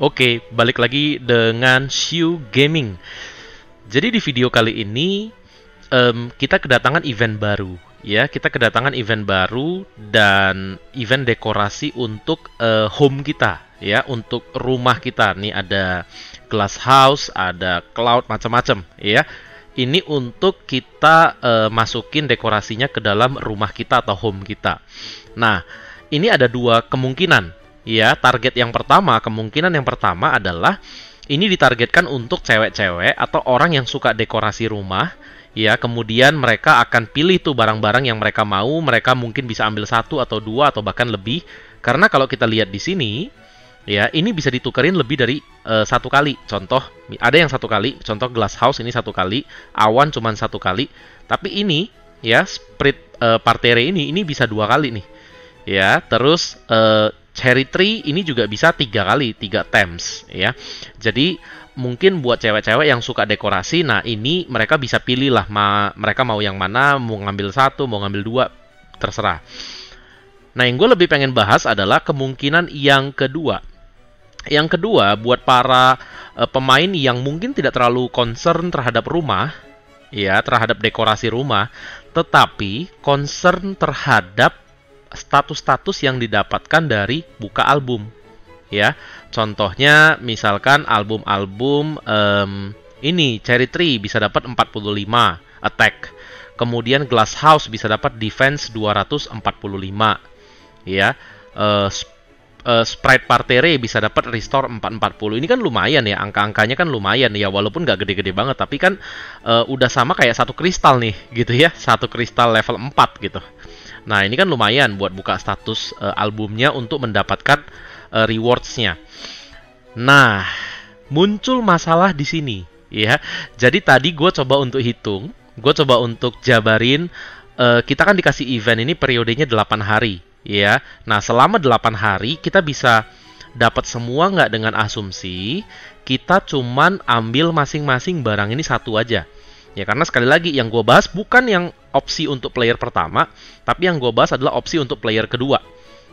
Oke, balik lagi dengan Shu Gaming. Jadi di video kali ini em, kita kedatangan event baru, ya. Kita kedatangan event baru dan event dekorasi untuk eh, home kita, ya, untuk rumah kita. Nih ada glass house, ada cloud macam-macam, ya. Ini untuk kita eh, masukin dekorasinya ke dalam rumah kita atau home kita. Nah, ini ada dua kemungkinan Ya, target yang pertama, kemungkinan yang pertama adalah ini ditargetkan untuk cewek-cewek atau orang yang suka dekorasi rumah. Ya, kemudian mereka akan pilih tuh barang-barang yang mereka mau. Mereka mungkin bisa ambil satu atau dua atau bahkan lebih. Karena kalau kita lihat di sini, ya ini bisa ditukerin lebih dari uh, satu kali. Contoh, ada yang satu kali. Contoh glass house ini satu kali, awan cuma satu kali. Tapi ini, ya sprit uh, parterre ini, ini bisa dua kali nih. Ya, terus uh, cherry tree ini juga bisa tiga kali, tiga times ya. Jadi mungkin buat cewek-cewek yang suka dekorasi, nah ini mereka bisa pilih lah ma mereka mau yang mana, mau ngambil satu, mau ngambil dua, terserah. Nah yang gue lebih pengen bahas adalah kemungkinan yang kedua. Yang kedua buat para uh, pemain yang mungkin tidak terlalu concern terhadap rumah, ya terhadap dekorasi rumah, tetapi concern terhadap status-status yang didapatkan dari buka album ya. Contohnya misalkan album-album um, ini Cherry Tree bisa dapat 45 attack. Kemudian Glass House bisa dapat defense 245 ya. Uh, uh, Sprite Parterre bisa dapat restore 440 ini kan lumayan ya angka-angkanya kan lumayan ya walaupun nggak gede-gede banget tapi kan uh, udah sama kayak satu kristal nih gitu ya. Satu kristal level 4 gitu Nah, ini kan lumayan buat buka status uh, albumnya untuk mendapatkan uh, rewards-nya. Nah, muncul masalah di sini, ya. Jadi tadi gue coba untuk hitung, gue coba untuk jabarin, uh, kita kan dikasih event ini periodenya 8 hari, ya. Nah, selama 8 hari kita bisa dapat semua nggak dengan asumsi kita cuman ambil masing-masing barang ini satu aja. Ya karena sekali lagi yang gue bahas bukan yang opsi untuk player pertama, tapi yang gue bahas adalah opsi untuk player kedua.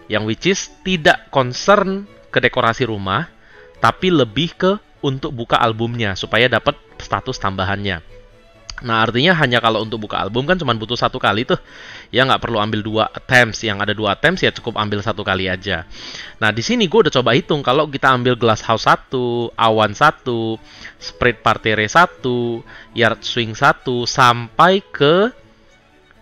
Yang which is tidak concern ke dekorasi rumah, tapi lebih ke untuk buka albumnya supaya dapat status tambahannya. Nah artinya hanya kalau untuk buka album kan cuma butuh satu kali tuh ya nggak perlu ambil dua attempts yang ada dua attempts ya cukup ambil satu kali aja. Nah di sini gue udah coba hitung kalau kita ambil glass house satu, awan satu, spread parterre satu, yard swing satu sampai ke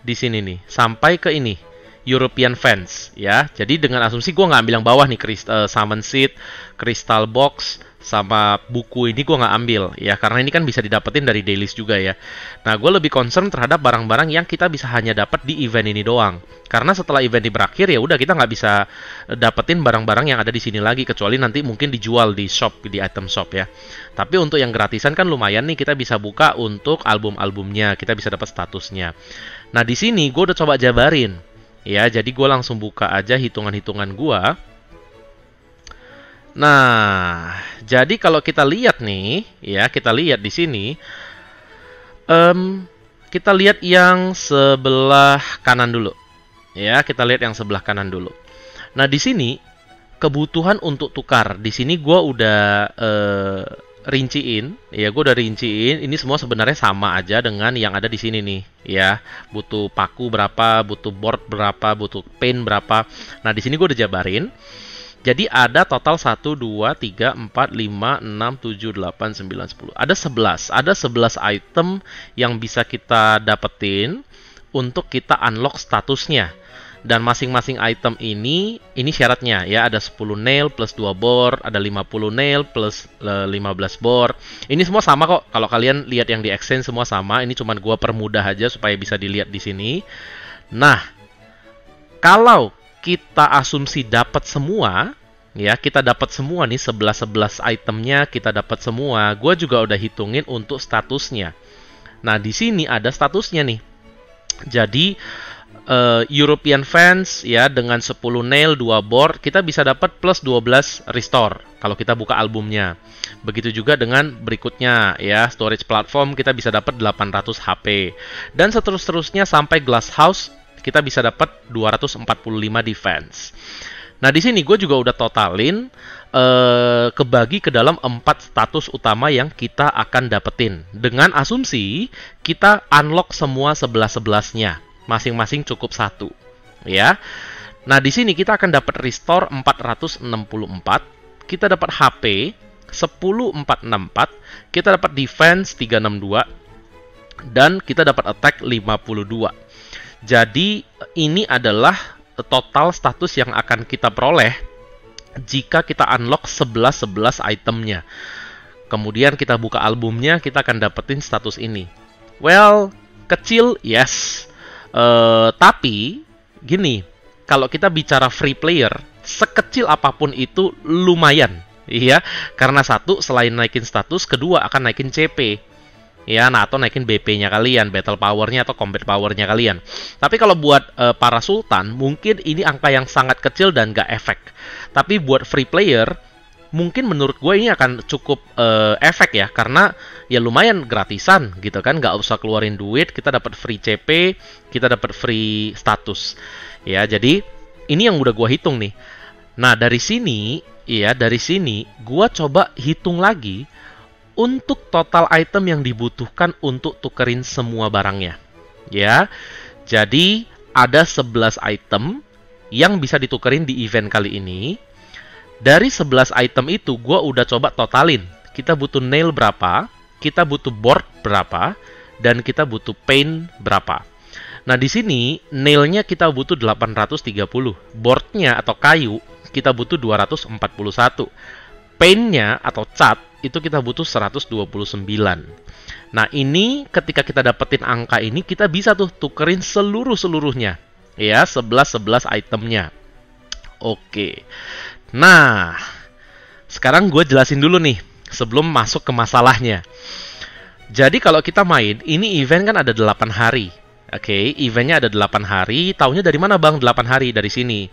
di sini nih sampai ke ini European fans ya. Jadi dengan asumsi gue nggak ambil yang bawah nih uh, summon seat, crystal box, sama buku ini gue nggak ambil ya karena ini kan bisa didapetin dari dailies juga ya. Nah gue lebih concern terhadap barang-barang yang kita bisa hanya dapat di event ini doang. Karena setelah event ini berakhir ya udah kita nggak bisa eh, dapetin barang-barang yang ada di sini lagi kecuali nanti mungkin dijual di shop di item shop ya. Tapi untuk yang gratisan kan lumayan nih kita bisa buka untuk album-albumnya kita bisa dapat statusnya. Nah di sini gue udah coba jabarin ya jadi gue langsung buka aja hitungan-hitungan gue Nah, jadi kalau kita lihat nih, ya kita lihat di sini, um, kita lihat yang sebelah kanan dulu, ya kita lihat yang sebelah kanan dulu. Nah di sini kebutuhan untuk tukar, di sini gue udah uh, rinciin, ya gue udah rinciin. Ini semua sebenarnya sama aja dengan yang ada di sini nih, ya. Butuh paku berapa, butuh board berapa, butuh pen berapa. Nah di sini gue udah jabarin. Jadi ada total 1, 2, 3, 4, 5, 6, 7, 8, 9, 10. Ada 11. Ada 11 item yang bisa kita dapetin untuk kita unlock statusnya. Dan masing-masing item ini, ini syaratnya ya, ada 10 nail plus 2 bor, ada 50 nail plus 15 bor. Ini semua sama kok. Kalau kalian lihat yang di exchange semua sama. Ini cuma gua permudah aja supaya bisa dilihat di sini. Nah, kalau kita asumsi dapat semua, ya kita dapat semua nih 11 11 itemnya kita dapat semua. Gua juga udah hitungin untuk statusnya. Nah, di sini ada statusnya nih. Jadi uh, European fans ya dengan 10 nail 2 board kita bisa dapat plus 12 restore kalau kita buka albumnya. Begitu juga dengan berikutnya ya, storage platform kita bisa dapat 800 HP. Dan seterus-terusnya sampai glass house kita bisa dapat 245 defense. Nah, di sini gue juga udah totalin eh, kebagi ke dalam empat status utama yang kita akan dapetin. Dengan asumsi kita unlock semua sebelas-sebelasnya. Masing-masing cukup satu. Ya. Nah, di sini kita akan dapat restore 464, kita dapat HP 10464, kita dapat defense 362 dan kita dapat attack 52. Jadi ini adalah total status yang akan kita peroleh jika kita unlock 11-11 itemnya. Kemudian kita buka albumnya, kita akan dapetin status ini. Well, kecil, yes. Uh, tapi, gini, kalau kita bicara free player, sekecil apa pun itu lumayan, iya. Karena satu, selain naikin status, kedua akan naikin CP, ya, nah atau naikin BP-nya kalian, battle power-nya atau combat power-nya kalian. Tapi kalau buat uh, para sultan, mungkin ini angka yang sangat kecil dan gak efek. Tapi buat free player, mungkin menurut gue ini akan cukup uh, efek ya karena ya lumayan gratisan gitu kan nggak usah keluarin duit kita dapat free CP kita dapat free status Ya, jadi ini yang udah gua hitung nih. Nah, dari sini ya, dari sini gua coba hitung lagi untuk total item yang dibutuhkan untuk tukerin semua barangnya. Ya. Jadi ada 11 item yang bisa ditukerin di event kali ini. Dari 11 item itu gua udah coba totalin. Kita butuh nail berapa, kita butuh board berapa, dan kita butuh paint berapa. Nah, di sini nailnya kita butuh 830. Boardnya atau kayu kita butuh 241. Paintnya atau cat itu kita butuh 129. Nah, ini ketika kita dapetin angka ini, kita bisa tuh tukerin seluruh-seluruhnya. Ya, 11-11 itemnya. Oke. Nah, sekarang gue jelasin dulu nih, sebelum masuk ke masalahnya. Jadi kalau kita main, ini event kan ada 8 hari. Oke, eventnya ada 8 hari. Tahunya dari mana bang? 8 hari dari sini.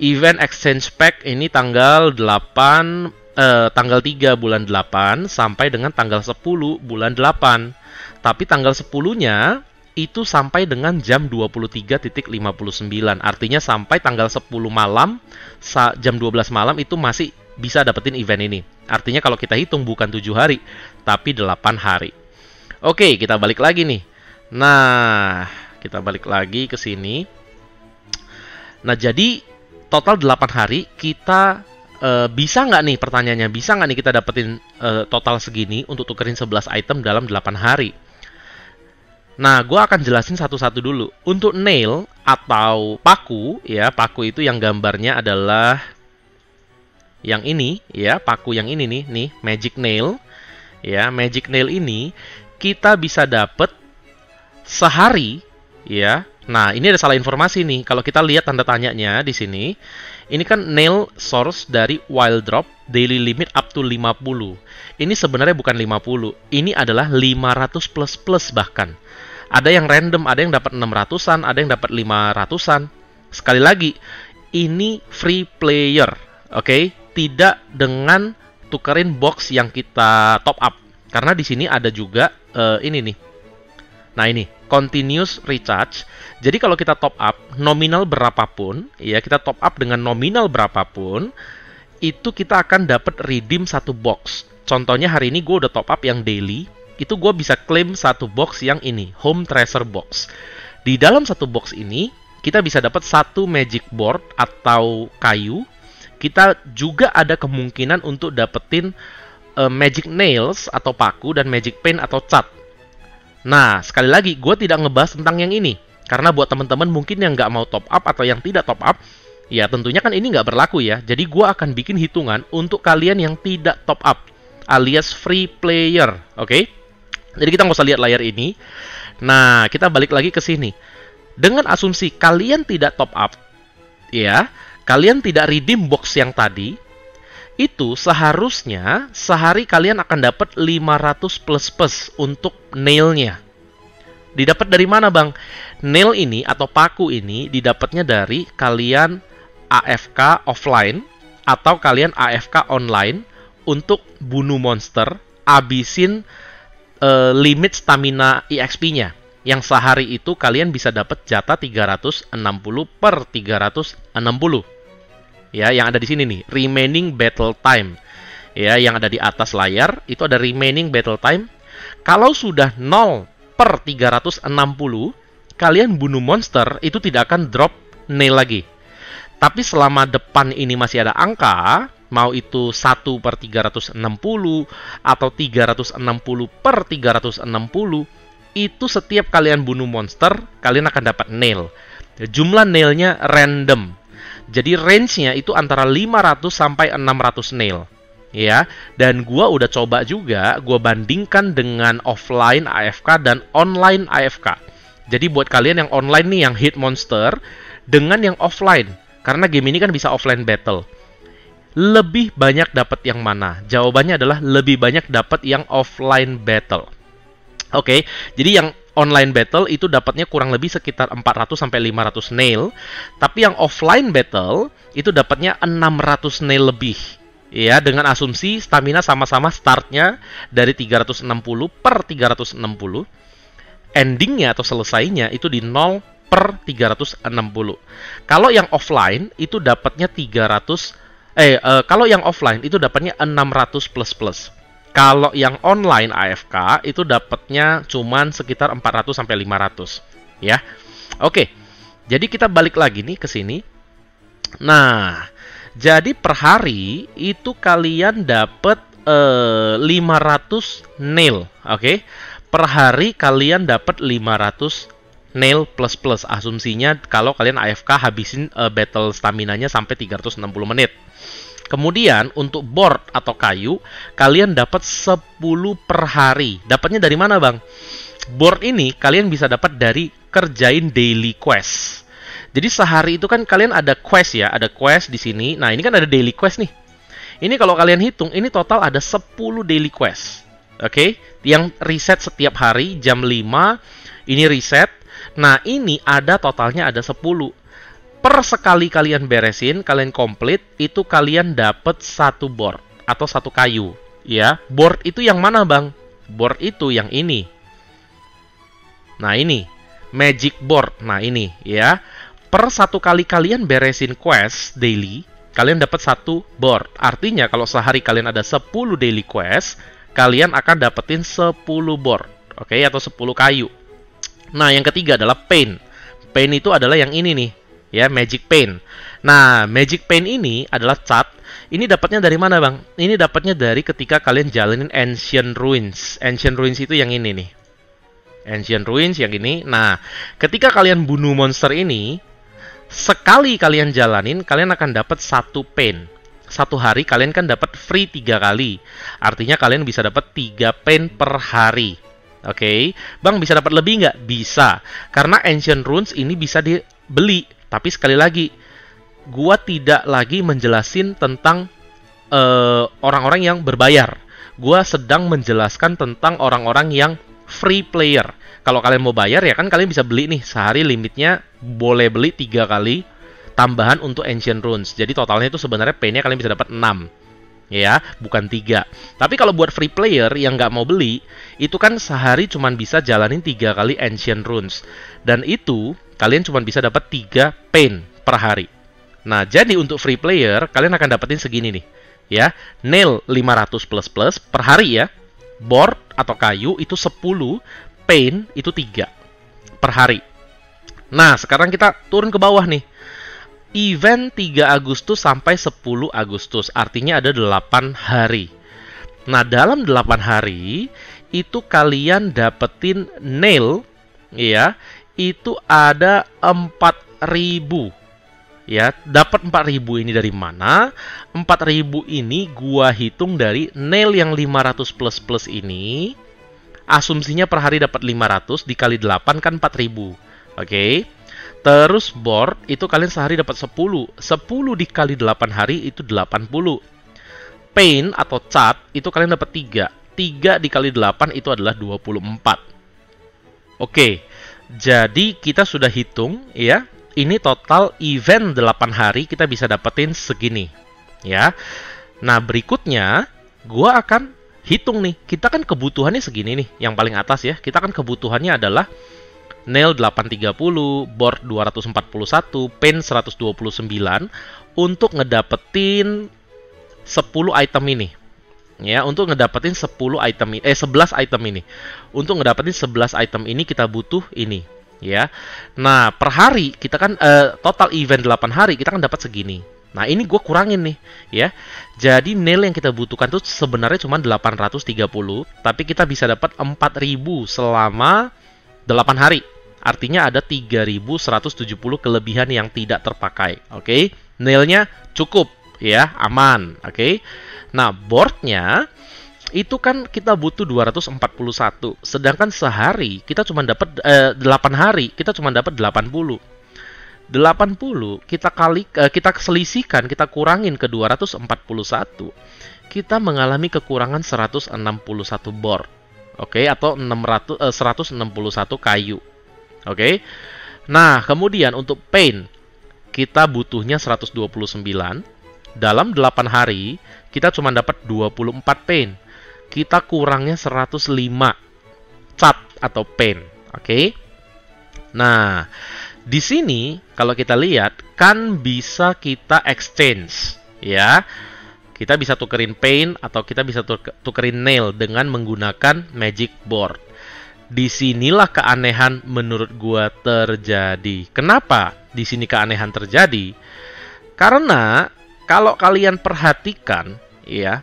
Event exchange pack ini tanggal 8 eh, tanggal 3 bulan 8 sampai dengan tanggal 10 bulan 8. Tapi tanggal 10-nya itu sampai dengan jam 23.59. Artinya sampai tanggal 10 malam jam 12 malam itu masih bisa dapetin event ini. Artinya kalau kita hitung bukan 7 hari, tapi 8 hari. Oke, kita balik lagi nih. Nah, kita balik lagi ke sini. Nah, jadi total 8 hari kita uh, bisa nggak nih pertanyaannya, bisa nggak nih kita dapetin uh, total segini untuk tukerin 11 item dalam 8 hari? Nah, gue akan jelasin satu-satu dulu. Untuk nail atau paku, ya, paku itu yang gambarnya adalah yang ini, ya, paku yang ini nih, nih, magic nail. Ya, magic nail ini kita bisa dapet sehari ya. Nah, ini ada salah informasi nih. Kalau kita lihat tanda tanyanya di sini, ini kan nail source dari wild drop daily limit up to 50. Ini sebenarnya bukan 50, ini adalah 500 plus plus bahkan. Ada yang random, ada yang dapat 600-an, ada yang dapat 500-an. Sekali lagi, ini free player, oke? Okay? Tidak dengan tukerin box yang kita top up. Karena di sini ada juga uh, ini nih. Nah, ini continuous recharge. Jadi kalau kita top up nominal berapapun, ya kita top up dengan nominal berapapun, itu kita akan dapat redeem satu box. Contohnya hari ini gue udah top up yang daily, itu gue bisa claim satu box yang ini, home treasure box. Di dalam satu box ini, kita bisa dapat satu magic board atau kayu. Kita juga ada kemungkinan untuk dapetin uh, magic nails atau paku dan magic pen atau cat Nah, sekali lagi, gue tidak ngebahas tentang yang ini. Karena buat teman-teman mungkin yang nggak mau top up atau yang tidak top up, ya tentunya kan ini nggak berlaku ya. Jadi gue akan bikin hitungan untuk kalian yang tidak top up, alias free player, oke? Okay? Jadi kita nggak usah lihat layar ini. Nah, kita balik lagi ke sini. Dengan asumsi kalian tidak top up, ya, kalian tidak redeem box yang tadi, itu seharusnya sehari kalian akan dapat 500 plus plus untuk nailnya. Didapat dari mana bang? Nail ini atau paku ini didapatnya dari kalian AFK offline atau kalian AFK online untuk bunuh monster, abisin uh, limit stamina EXP-nya. Yang sehari itu kalian bisa dapat jatah 360 per 360. Ya, yang ada di sini nih, remaining battle time. Ya, yang ada di atas layar itu ada remaining battle time. Kalau sudah 0 per 360, kalian bunuh monster itu tidak akan drop nail lagi. Tapi selama depan ini masih ada angka, mau itu 1 per 360 atau 360 per 360, itu setiap kalian bunuh monster, kalian akan dapat nail. Jumlah nailnya random. Jadi range-nya itu antara 500 sampai 600 nail. Ya, dan gua udah coba juga, gua bandingkan dengan offline AFK dan online AFK. Jadi buat kalian yang online nih yang hit monster dengan yang offline karena game ini kan bisa offline battle. Lebih banyak dapat yang mana? Jawabannya adalah lebih banyak dapat yang offline battle. Oke, okay, jadi yang online battle itu dapatnya kurang lebih sekitar 400 sampai 500 nail, tapi yang offline battle itu dapatnya 600 nail lebih. Ya, dengan asumsi stamina sama-sama startnya dari 360 per 360. Endingnya atau selesainya itu di 0 per 360. Kalau yang offline itu dapatnya 300 eh uh, kalau yang offline itu dapatnya 600 plus plus. Kalau yang online AFK itu dapatnya cuman sekitar 400 sampai 500 ya. Oke. Jadi kita balik lagi nih ke sini. Nah, jadi per hari itu kalian dapat uh, 500 nail, oke? Okay? Per hari kalian dapat 500 nail plus plus asumsinya kalau kalian AFK habisin uh, battle stamina-nya sampai 360 menit. Kemudian untuk board atau kayu kalian dapat 10 per hari. Dapatnya dari mana, Bang? Board ini kalian bisa dapat dari kerjain daily quest. Jadi sehari itu kan kalian ada quest ya, ada quest di sini. Nah, ini kan ada daily quest nih. Ini kalau kalian hitung, ini total ada 10 daily quest. Oke, okay? yang reset setiap hari jam 5. Ini reset Nah, ini ada totalnya ada 10. Per sekali kalian beresin, kalian komplit, itu kalian dapat satu board atau satu kayu. Ya, board itu yang mana, Bang? Board itu yang ini. Nah, ini. Magic board. Nah, ini, ya. Per satu kali kalian beresin quest daily, kalian dapat satu board. Artinya, kalau sehari kalian ada 10 daily quest, kalian akan dapetin 10 board. Oke, okay? atau 10 kayu. Nah, yang ketiga adalah pain. Pain itu adalah yang ini nih, ya, magic pain. Nah, magic pain ini adalah cat. Ini dapatnya dari mana, Bang? Ini dapatnya dari ketika kalian jalanin Ancient Ruins. Ancient Ruins itu yang ini nih. Ancient Ruins yang ini. Nah, ketika kalian bunuh monster ini, sekali kalian jalanin, kalian akan dapat satu pain. Satu hari kalian kan dapat free tiga kali. Artinya kalian bisa dapat tiga pain per hari. Oke, okay. Bang bisa dapat lebih nggak? Bisa, karena Ancient Runes ini bisa dibeli. Tapi sekali lagi, gua tidak lagi menjelasin tentang eh, orang-orang uh, yang berbayar. Gua sedang menjelaskan tentang orang-orang yang free player. Kalau kalian mau bayar ya kan kalian bisa beli nih sehari limitnya boleh beli tiga kali tambahan untuk Ancient Runes. Jadi totalnya itu sebenarnya pay-nya kalian bisa dapat 6 ya, bukan tiga. Tapi kalau buat free player yang nggak mau beli, itu kan sehari cuma bisa jalanin tiga kali Ancient Runes. Dan itu kalian cuma bisa dapat tiga pain per hari. Nah, jadi untuk free player, kalian akan dapetin segini nih. Ya, nail 500 plus plus per hari ya. Board atau kayu itu 10, pain itu 3 per hari. Nah, sekarang kita turun ke bawah nih event 3 Agustus sampai 10 Agustus. Artinya ada 8 hari. Nah, dalam 8 hari itu kalian dapetin nail ya, itu ada 4000. Ya, dapat 4000 ini dari mana? 4000 ini gua hitung dari nail yang 500 plus plus ini. Asumsinya per hari dapat 500 dikali 8 kan 4000. Oke. Okay? Terus board itu kalian sehari dapat 10. 10 dikali 8 hari itu 80. Paint atau cat itu kalian dapat 3. 3 dikali 8 itu adalah 24. Oke. Jadi kita sudah hitung ya. Ini total event 8 hari kita bisa dapetin segini. Ya. Nah, berikutnya gua akan hitung nih. Kita kan kebutuhannya segini nih, yang paling atas ya. Kita kan kebutuhannya adalah nail 830, board 241, pen 129 untuk ngedapetin 10 item ini. Ya, untuk ngedapetin 10 item eh 11 item ini. Untuk ngedapetin 11 item ini kita butuh ini, ya. Nah, per hari kita kan uh, total event 8 hari kita kan dapat segini. Nah, ini gue kurangin nih, ya. Jadi nail yang kita butuhkan tuh sebenarnya cuma 830, tapi kita bisa dapat 4000 selama 8 hari. Artinya ada 3170 kelebihan yang tidak terpakai. Oke, okay? nailnya cukup ya, aman. Oke. Okay? Nah, boardnya itu kan kita butuh 241. Sedangkan sehari kita cuma dapat eh, 8 hari kita cuma dapat 80. 80 kita kali eh, kita selisihkan, kita kurangin ke 241. Kita mengalami kekurangan 161 board. Oke, okay? atau 600 eh, 161 kayu. Oke. Okay? Nah, kemudian untuk paint kita butuhnya 129. Dalam 8 hari kita cuma dapat 24 paint. Kita kurangnya 105 cat atau paint. Oke. Okay? Nah, di sini kalau kita lihat kan bisa kita exchange ya. Kita bisa tukerin paint atau kita bisa tukerin nail dengan menggunakan magic board di sinilah keanehan menurut gua terjadi. Kenapa di sini keanehan terjadi? Karena kalau kalian perhatikan, ya,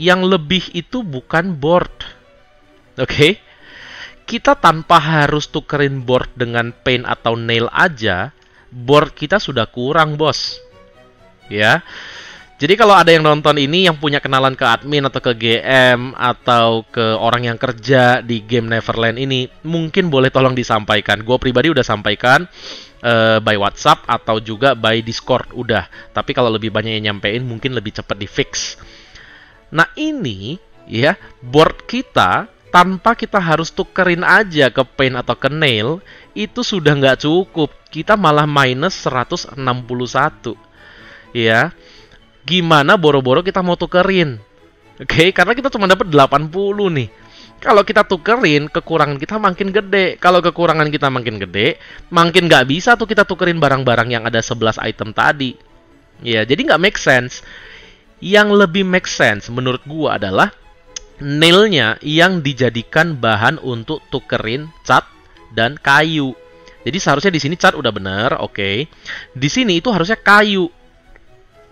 yang lebih itu bukan board. Oke? Okay? Kita tanpa harus tukerin board dengan paint atau nail aja, board kita sudah kurang, bos. Ya. Jadi kalau ada yang nonton ini yang punya kenalan ke admin atau ke GM atau ke orang yang kerja di game Neverland ini, mungkin boleh tolong disampaikan. Gue pribadi udah sampaikan uh, by WhatsApp atau juga by Discord udah. Tapi kalau lebih banyak yang nyampein mungkin lebih cepat di fix. Nah ini ya board kita tanpa kita harus tukerin aja ke paint atau ke nail itu sudah nggak cukup. Kita malah minus 161 ya gimana boro-boro kita mau tukerin. Oke, okay? karena kita cuma dapat 80 nih. Kalau kita tukerin, kekurangan kita makin gede. Kalau kekurangan kita makin gede, makin nggak bisa tuh kita tukerin barang-barang yang ada 11 item tadi. Ya, jadi nggak make sense. Yang lebih make sense menurut gua adalah nailnya yang dijadikan bahan untuk tukerin cat dan kayu. Jadi seharusnya di sini cat udah bener, oke. Okay. Di sini itu harusnya kayu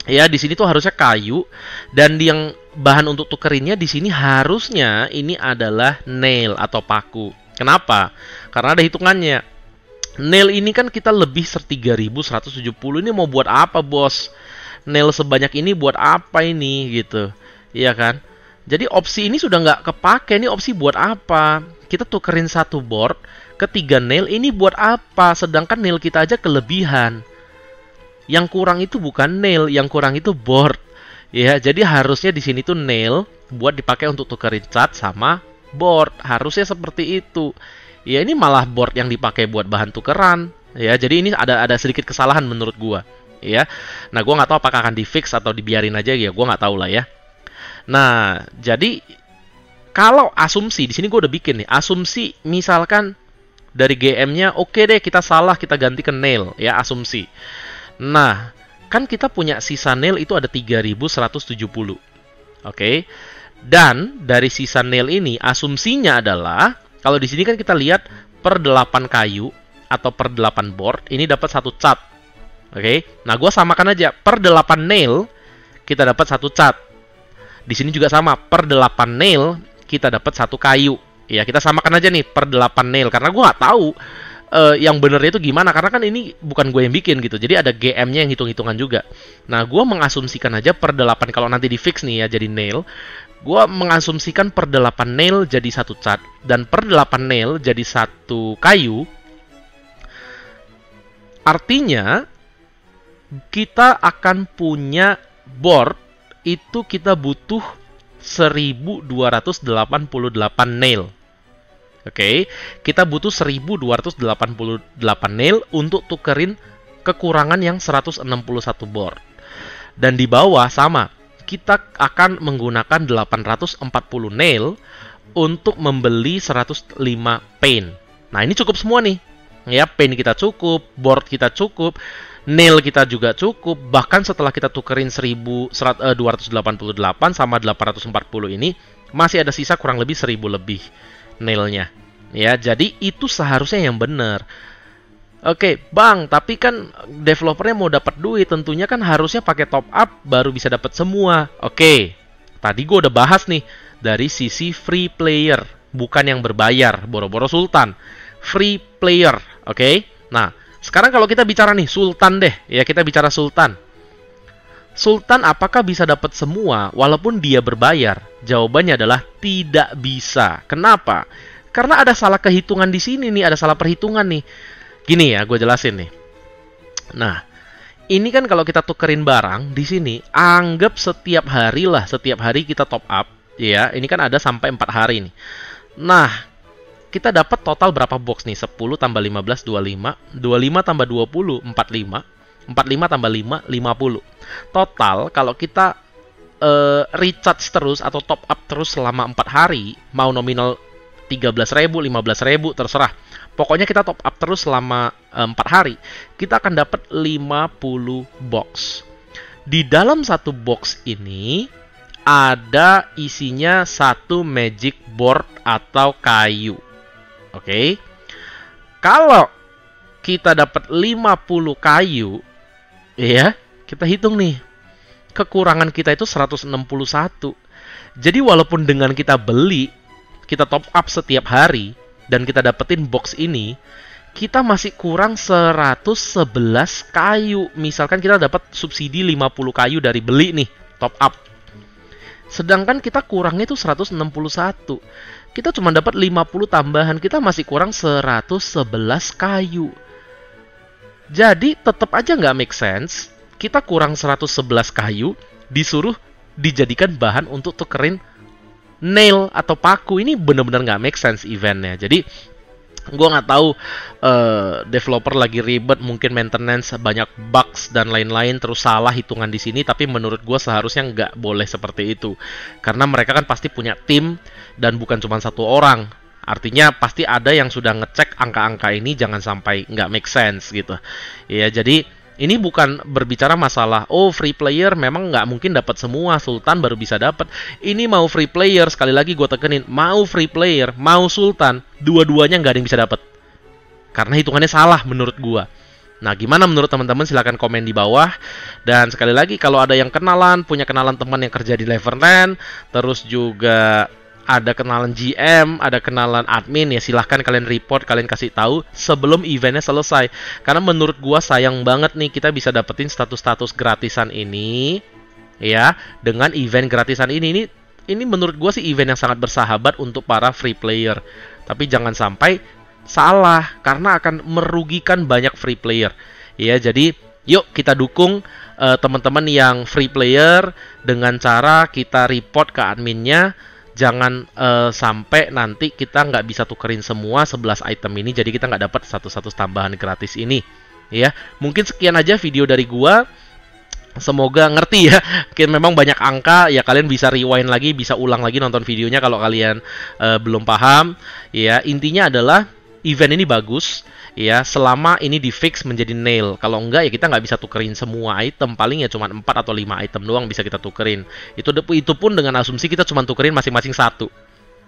ya di sini tuh harusnya kayu dan yang bahan untuk tukerinnya di sini harusnya ini adalah nail atau paku. Kenapa? Karena ada hitungannya. Nail ini kan kita lebih 3170 ini mau buat apa, Bos? Nail sebanyak ini buat apa ini gitu. Iya kan? Jadi opsi ini sudah nggak kepake. Ini opsi buat apa? Kita tukerin satu board, ketiga nail ini buat apa? Sedangkan nail kita aja kelebihan. Yang kurang itu bukan nail, yang kurang itu board. Ya, jadi harusnya di sini tuh nail buat dipakai untuk tukerin cat sama board. Harusnya seperti itu. Ya, ini malah board yang dipakai buat bahan tukeran. Ya, jadi ini ada ada sedikit kesalahan menurut gua. Ya. Nah, gua nggak tahu apakah akan di fix atau dibiarin aja ya, gua nggak tahu lah ya. Nah, jadi kalau asumsi di sini gua udah bikin nih, asumsi misalkan dari GM-nya oke okay deh kita salah kita ganti ke nail ya asumsi. Nah, kan kita punya sisa nail itu ada 3170. Oke. Okay? Dan dari sisa nail ini asumsinya adalah kalau di sini kan kita lihat per 8 kayu atau per 8 board ini dapat satu cat. Oke. Okay? Nah, gua samakan aja per 8 nail kita dapat satu cat. Di sini juga sama, per 8 nail kita dapat satu kayu. Ya, kita samakan aja nih per 8 nail karena gua nggak tahu uh, yang benernya itu gimana? Karena kan ini bukan gue yang bikin gitu. Jadi ada GM-nya yang hitung-hitungan juga. Nah gue mengasumsikan aja per 8 kalau nanti di fix nih ya jadi nail. Gue mengasumsikan per 8 nail jadi satu cat dan per 8 nail jadi satu kayu. Artinya kita akan punya board itu kita butuh 1288 nail Oke, okay? kita butuh 1288 nail untuk tukerin kekurangan yang 161 board. Dan di bawah sama, kita akan menggunakan 840 nail untuk membeli 105 paint. Nah, ini cukup semua nih. ya paint kita cukup, board kita cukup, nail kita juga cukup. Bahkan setelah kita tukerin 1288 sama 840 ini masih ada sisa kurang lebih 1000 lebih nailnya. Ya, jadi itu seharusnya yang benar. Oke, Bang, tapi kan developernya mau dapat duit, tentunya kan harusnya pakai top up baru bisa dapat semua. Oke. Tadi gue udah bahas nih dari sisi free player, bukan yang berbayar, boro-boro sultan. Free player, oke? Nah, sekarang kalau kita bicara nih sultan deh, ya kita bicara sultan. Sultan apakah bisa dapat semua walaupun dia berbayar? Jawabannya adalah tidak bisa. Kenapa? Karena ada salah kehitungan di sini nih, ada salah perhitungan nih. Gini ya, gue jelasin nih. Nah, ini kan kalau kita tukerin barang di sini, anggap setiap hari lah, setiap hari kita top up, ya. Ini kan ada sampai 4 hari nih. Nah, kita dapat total berapa box nih? 10 tambah 15 25, 25 tambah 20 45, 45 tambah 5 50. Total kalau kita uh, recharge terus atau top up terus selama 4 hari, mau nominal 13.000, 15.000 terserah Pokoknya kita top up terus selama um, 4 hari. Kita akan dapat 50 box. Di dalam satu box ini ada isinya satu magic board atau kayu. Oke. Okay? Kalau kita dapat 50 kayu, ya, kita hitung nih. Kekurangan kita itu 161. Jadi walaupun dengan kita beli, kita top up setiap hari, dan kita dapetin box ini, kita masih kurang 111 kayu. Misalkan kita dapat subsidi 50 kayu dari beli nih, top up. Sedangkan kita kurangnya itu 161. Kita cuma dapat 50 tambahan, kita masih kurang 111 kayu. Jadi tetap aja nggak make sense. Kita kurang 111 kayu, disuruh dijadikan bahan untuk tukerin nail atau paku. Ini benar-benar nggak make sense eventnya. Jadi gue nggak tahu uh, developer lagi ribet mungkin maintenance banyak bugs dan lain-lain terus salah hitungan di sini tapi menurut gue seharusnya nggak boleh seperti itu. Karena mereka kan pasti punya tim dan bukan cuma satu orang. Artinya pasti ada yang sudah ngecek angka-angka ini jangan sampai nggak make sense gitu. Ya jadi ini bukan berbicara masalah oh free player memang nggak mungkin dapat semua sultan baru bisa dapat ini mau free player sekali lagi gue tekenin mau free player mau sultan dua-duanya nggak ada yang bisa dapat karena hitungannya salah menurut gue Nah, gimana menurut teman-teman? Silahkan komen di bawah. Dan sekali lagi, kalau ada yang kenalan, punya kenalan teman yang kerja di Level 10, terus juga ada kenalan GM, ada kenalan admin ya silahkan kalian report, kalian kasih tahu sebelum eventnya selesai. Karena menurut gua sayang banget nih kita bisa dapetin status-status gratisan ini ya dengan event gratisan ini ini ini menurut gua sih event yang sangat bersahabat untuk para free player. Tapi jangan sampai salah karena akan merugikan banyak free player. Ya, jadi yuk kita dukung uh, teman-teman yang free player dengan cara kita report ke adminnya jangan uh, sampai nanti kita nggak bisa tukerin semua 11 item ini jadi kita nggak dapat satu-satu tambahan gratis ini. Ya mungkin sekian aja video dari gua. Semoga ngerti ya. Mungkin memang banyak angka ya kalian bisa rewind lagi bisa ulang lagi nonton videonya kalau kalian uh, belum paham. Ya intinya adalah event ini bagus ya selama ini di fix menjadi nail kalau enggak ya kita nggak bisa tukerin semua item paling ya cuma 4 atau 5 item doang bisa kita tukerin itu itu pun dengan asumsi kita cuma tukerin masing-masing satu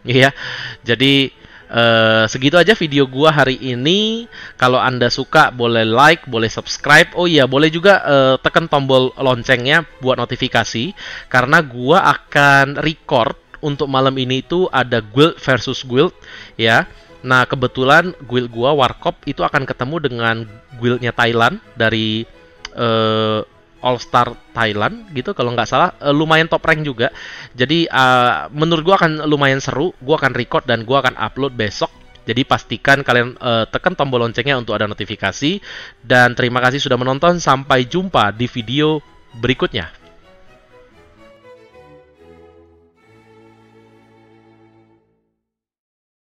ya jadi Uh, segitu aja video gua hari ini. Kalau Anda suka boleh like, boleh subscribe. Oh iya, boleh juga uh, tekan tombol loncengnya buat notifikasi karena gua akan record untuk malam ini itu ada guild versus guild ya. Nah, kebetulan guild gua Warkop itu akan ketemu dengan guildnya Thailand dari uh, All Star Thailand gitu kalau nggak salah uh, lumayan top rank juga. Jadi uh, menurut gua akan lumayan seru. Gua akan record dan gua akan upload besok. Jadi pastikan kalian uh, tekan tombol loncengnya untuk ada notifikasi dan terima kasih sudah menonton. Sampai jumpa di video berikutnya.